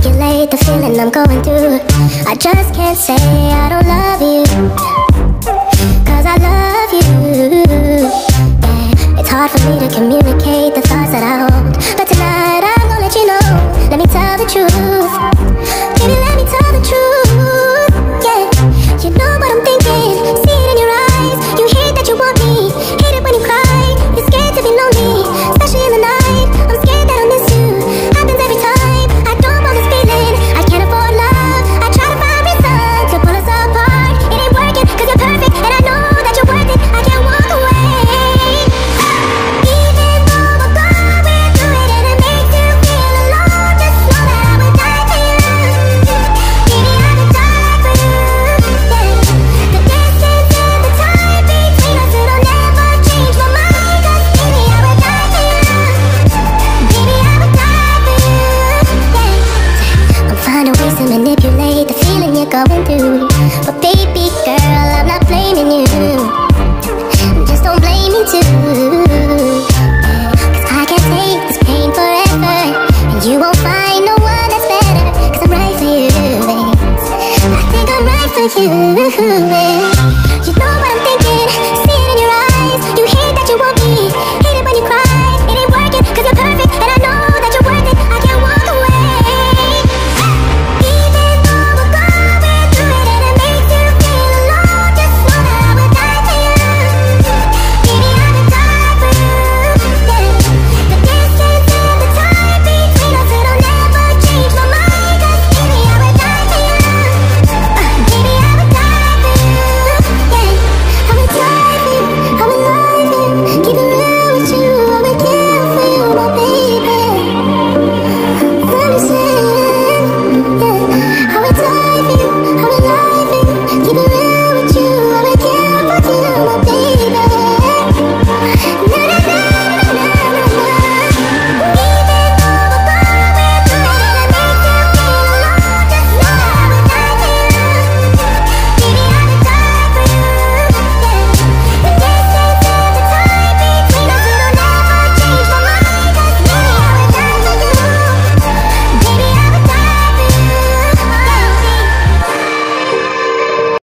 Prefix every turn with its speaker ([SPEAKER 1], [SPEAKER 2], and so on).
[SPEAKER 1] communicate the feeling I'm going through. I just can't say I don't love you going through. But baby girl, I'm not blaming you. Just don't blame me too. I can't take this pain forever. And you won't find no one that's I'm right for you. I think I'm right for you.